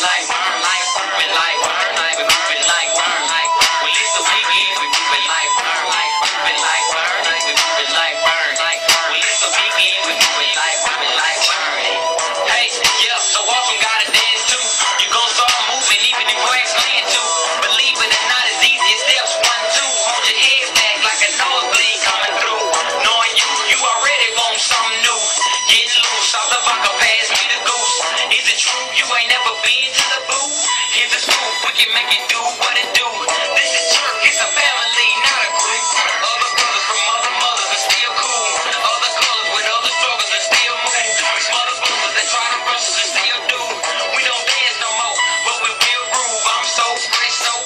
like Bernie, like Bernie, like Bernie, like Bernie, like Bernie, like Bernie. Weekend, we moving like Bernie. Is it true you ain't never been to the booth? Here's a scoop, we can make it do what it do.